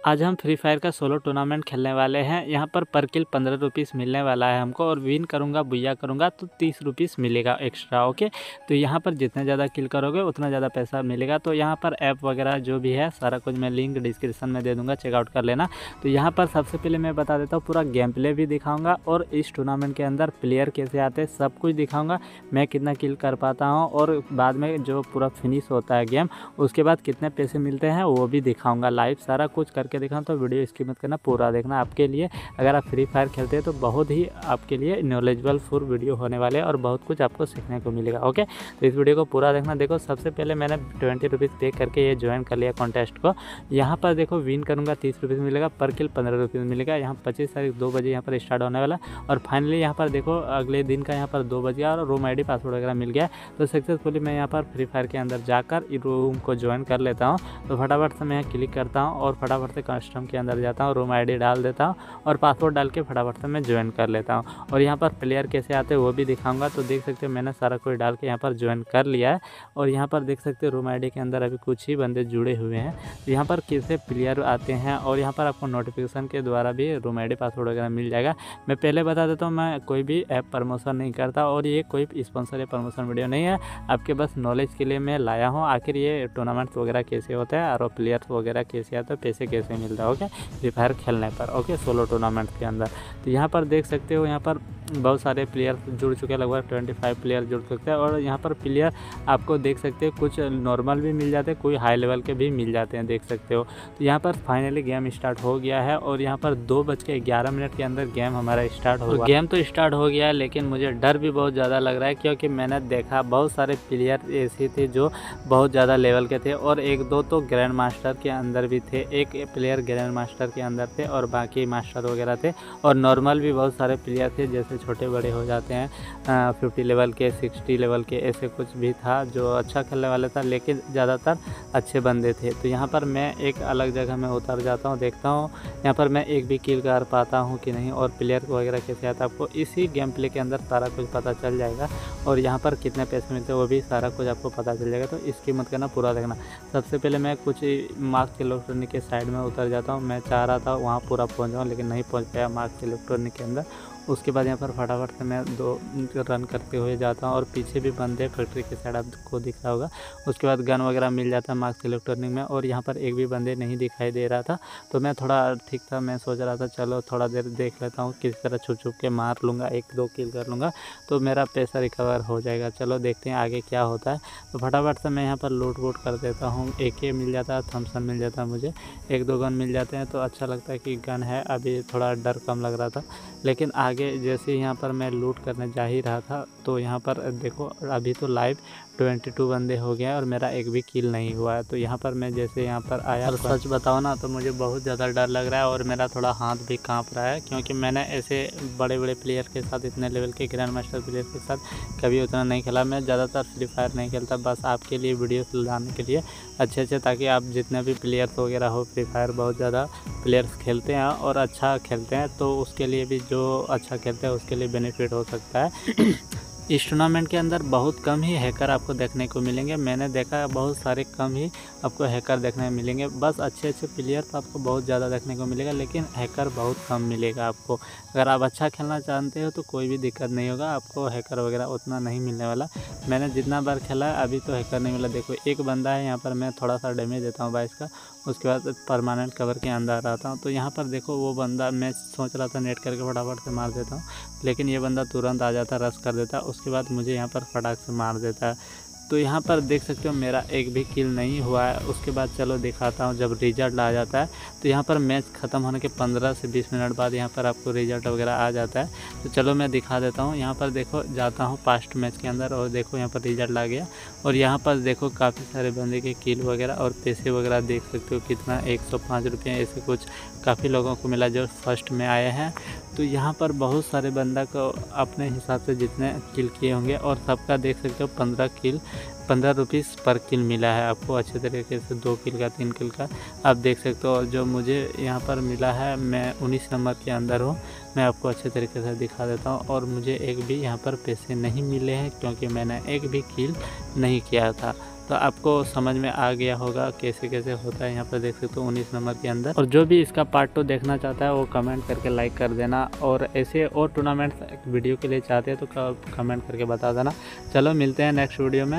आज हम free fire का सोलो टूर्नामेंट खेलने वाले हैं। यहाँ पर पर किल पंद्रह रुपीज़ मिलने वाला है हमको और विन करूँगा बुया करूँगा तो तीस रुपीज़ मिलेगा एक्स्ट्रा ओके तो यहाँ पर जितने ज़्यादा किल करोगे, उतना ज़्यादा पैसा मिलेगा। तो यहाँ पर ऐप वगैरह जो भी है, सारा कुछ मैं लिंक डिस्क्रिप्शन में दे दूँगा चेकआउट कर लेना। तो यहाँ पर सबसे पहले मैं बता देता हूँ, पूरा गेम प्ले भी दिखाऊँगा और इस टूर्नामेंट के अंदर प्लेयर कैसे आते हैं, सब कुछ दिखाऊँगा। मैं कितना किल कर पाता हूँ और बाद में जो पूरा फिनिश होता है गेम उसके बाद कितने पैसे मिलते हैं, वो भी दिखाऊँगा लाइव सारा कुछ करके दिखाऊँ तो वीडियो इसकी मत करना, पूरा देखना आपके लिए। अगर आप फ्री फायर खेलते हैं तो बहुत ही आपके लिए नॉलेजबल फुल वीडियो होने वाले और बहुत कुछ आपको सीखने को मिलेगा ओके तो इस वीडियो को पूरा देखना। देखो, सबसे पहले मैंने ट्वेंटी रुपीज़ पे करके ये ज्वाइन कर लिया कॉन्टेस्ट को। यहाँ पर देखो विन करूँगा तीस रुपीज़ मिलेगा पर किल पंद्रह रुपीज़ मिलेगा। यहाँ पच्चीस तारीख दो बजे यहाँ पर स्टार्ट होने वाला। और फाइनली यहाँ पर देखो, अगले दिन का यहाँ पर दो बजे और रूम आईडी पासवर्ड वगैरह मिल गया। तो सक्सेसफुली मैं यहाँ पर फ्री फायर के अंदर जाकर रूम को ज्वाइन कर लेता हूँ। तो फटाफट से मैं क्लिक करता हूँ और फटाफट से कस्टम के अंदर जाता हूँ रूम आईडी डाल देता हूँ और पासवर्ड डाल के फटाफट से मैं ज्वाइन कर लेता हूँ। और यहाँ पर प्लेयर कैसे आते हैं वो भी दिखाऊँगा। तो देख सकते हो मैंने सारा कोई डाल के यहाँ पर ज्वाइन कर लिया है। और यहाँ पर देख सकते हो रूम आईडी के अंदर अभी कुछ ही बंदे जुड़े हुए हैं। यहाँ पर कैसे प्लेयर आते हैं और यहाँ पर आपको नोटिफिकेशन के द्वारा भी रूम आईडी पासवर्ड वगैरह मिल जाएगा। मैं पहले बता देता हूँ, मैं कोई भी ऐप प्रमोशन नहीं करता और ये कोई स्पॉन्सर या प्रमोशन वीडियो नहीं है। आपके बस नॉलेज के लिए मैं लाया हूँ। आखिर ये टूर्नामेंट्स वगैरह कैसे होता है और प्लेयर्स वगैरह कैसे आता है, पैसे कैसे मिलता है, ओके? फ्री फायर खेलने पर, ओके? सोलो टूर्नामेंट के अंदर। तो यहाँ पर देख सकते हो, यहाँ पर बहुत सारे प्लेयर जुड़ चुके हैं लगभग ट्वेंटी फाइव प्लेयर जुड़ सकते हैं और यहाँ पर प्लेयर आपको देख सकते हो कुछ नॉर्मल भी मिल जाते हैं कोई हाई लेवल के भी मिल जाते हैं देख सकते हो। तो यहाँ पर फाइनली गेम स्टार्ट हो गया है और यहाँ पर दो बज के ग्यारह मिनट के अंदर गेम हमारा स्टार्ट हो गेम तो स्टार्ट हो गया है लेकिन मुझे डर भी बहुत ज़्यादा लग रहा है क्योंकि मैंने देखा बहुत सारे प्लेयर ऐसे थे जो बहुत ज़्यादा लेवल के थे और एक दो तो ग्रैंड मास्टर के अंदर भी थे एक प्लेयर ग्रैंड मास्टर के अंदर थे और बाकी मास्टर वगैरह थे और नॉर्मल भी बहुत सारे प्लेयर थे जैसे छोटे बड़े हो जाते हैं फिफ्टी लेवल के सिक्सटी लेवल के, ऐसे कुछ भी था जो अच्छा खेलने वाले था, लेकिन ज़्यादातर अच्छे बंदे थे। तो यहाँ पर मैं एक अलग जगह में उतर जाता हूँ, देखता हूँ, यहाँ पर मैं एक भी किल कर पाता हूँ कि नहीं और प्लेयर वगैरह कैसे आता आपको इसी गेम प्ले के अंदर सारा कुछ पता चल जाएगा और यहाँ पर कितने पैसे मिलते हैं वो भी सारा कुछ आपको पता चल जाएगा। तो इसकी मत करना, पूरा देखना। सबसे पहले मैं कुछ मार्क्स इलेक्ट्रॉनिक के साइड में उतर जाता हूँ, मैं चाह रहा था वहाँ पूरा पहुँच जाऊँ, लेकिन नहीं पहुँच पाया मार्क्स इलेक्ट्रॉनिक के अंदर। उसके बाद यहाँ पर फटाफट से मैं दो रन करते हुए जाता हूँ और पीछे भी बंदे फैक्ट्री के साइड आपको दिख रहा होगा। उसके बाद गन वगैरह मिल जाता है मार्क्स इलेक्ट्रॉनिक में और यहाँ पर एक भी बंदे नहीं दिखाई दे रहा था। तो मैं थोड़ा ठीक था, मैं सोच रहा था, चलो थोड़ा देर देख लेता हूँ, किस तरह छुप छुप के मार लूँगा, एक दो किल कर लूँगा तो मेरा पैसा रिकवर हो जाएगा। चलो देखते हैं आगे क्या होता है। तो फटाफट से मैं यहाँ पर लूट वूट कर देता हूँ। एक मिल जाता है थम्सन मिल जाता है मुझे, एक दो गन मिल जाते हैं तो अच्छा लगता है कि गन है, अभी थोड़ा डर कम लग रहा था। लेकिन आगे जैसे यहाँ पर मैं लूट करने जा ही रहा था तो यहाँ पर देखो अभी तो लाइव ट्वेंटी टू बंदे हो गए और मेरा एक भी किल नहीं हुआ है। तो यहाँ पर मैं जैसे यहाँ पर आया और सच बताओ ना तो मुझे बहुत ज़्यादा डर लग रहा है और मेरा थोड़ा हाथ भी काँप रहा है क्योंकि मैंने ऐसे बड़े बड़े प्लेयर के साथ इतने लेवल के ग्रैंड मास्टर प्लेयर के साथ कभी उतना नहीं खेला। मैं ज़्यादातर फ्री फायर नहीं खेलता बस आपके लिए वीडियो लाने के लिए अच्छे अच्छे ताकि आप जितने भी प्लेयर्स वगैरह हो फ्री फायर बहुत ज़्यादा प्लेयर्स खेलते हैं और अच्छा खेलते हैं तो उसके लिए भी जो अच्छा खेलते हैं उसके लिए बेनिफिट हो सकता है। इस टूर्नामेंट के अंदर बहुत कम ही हैकर आपको देखने को मिलेंगे। मैंने देखा बहुत सारे कम ही आपको हैकर देखने को मिलेंगे। बस अच्छे अच्छे प्लेयर तो आपको बहुत ज़्यादा देखने को मिलेगा, लेकिन हैकर बहुत कम मिलेगा आपको। अगर आप अच्छा खेलना चाहते हो तो कोई भी दिक्कत नहीं होगा, आपको हैकर वगैरह उतना नहीं मिलने वाला। मैंने जितना बार खेला, अभी तो हैकर नहीं मिला। देखो, एक बंदा है, यहाँ पर मैं थोड़ा सा डैमेज देता हूँ बाइस का, उसके बाद परमानेंट कवर के अंदर आता हूँ। तो यहाँ पर देखो, वो बंदा, मैं सोच रहा था नेट करके फटाफट से मार देता हूँ, लेकिन ये बंदा तुरंत आ जाता रस कर देता उसके बाद मुझे यहाँ पर फटाक से मार देता है। तो यहाँ पर देख सकते हो मेरा एक भी किल नहीं हुआ है। उसके बाद चलो दिखाता हूँ, जब रिज़ल्ट आ जाता है तो यहाँ पर मैच ख़त्म होने के 15 से 20 मिनट बाद यहाँ पर आपको रिज़ल्ट वगैरह आ जाता है। तो चलो मैं दिखा देता हूँ, यहाँ पर देखो जाता हूँ पास्ट मैच के अंदर और देखो यहाँ पर रिज़ल्ट आ गया। और यहाँ पर देखो काफ़ी सारे बंदे के किल वगैरह और पैसे वगैरह देख सकते हो कितना, एक सौ ऐसे कुछ काफ़ी लोगों को मिला जो फ़र्स्ट में आए हैं। तो यहाँ पर बहुत सारे बंदा को अपने हिसाब से जितने किल किए होंगे और सबका देख सकते हो पंद्रह किल, पंद्रह रुपीज़ पर किल मिला है आपको अच्छे तरीके से, दो किल का, तीन किल का। आप देख सकते हो और जो मुझे यहाँ पर मिला है, मैं उन्नीस नंबर के अंदर हूँ। मैं आपको अच्छे तरीके से दिखा देता हूँ और मुझे एक भी यहाँ पर पैसे नहीं मिले हैं क्योंकि मैंने एक भी किल नहीं किया था। तो आपको समझ में आ गया होगा कैसे कैसे होता है यहाँ पर देख सकते हो उन्नीस नंबर के अंदर। और जो भी इसका पार्ट टू देखना चाहता है, वो कमेंट करके लाइक कर देना। और ऐसे और टूर्नामेंट वीडियो के लिए चाहते हैं तो कमेंट करके बता देना। चलो मिलते हैं नेक्स्ट वीडियो में।